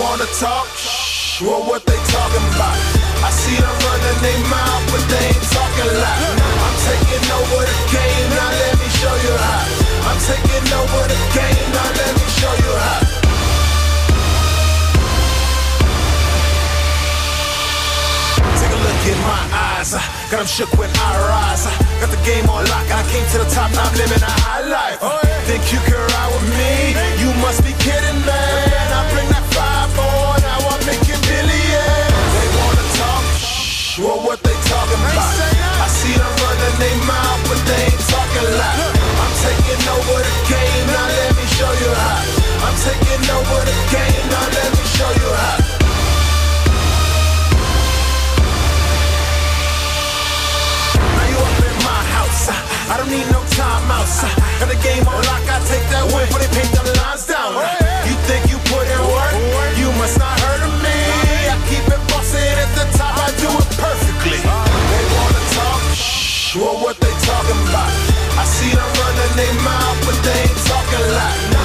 wanna talk, shh, well, what they talking about? I see them running their mouth, but they ain't talking loud. I'm taking over the game, now let me show you how. I'm taking over the game, now let me show you how. Take a look in my eyes, uh, got them shook when I rise. uh, Got the game on lock, I came to the top, now I'm living a high life. uh, Think you can ride with me? I see them running their mouth, but they ain't talking loud. I'm taking over the game, now let me show you how. I'm taking over the game, now let me show you how. I don't need no timeouts. uh, Got the game on lock. I take that win before they talk a lot.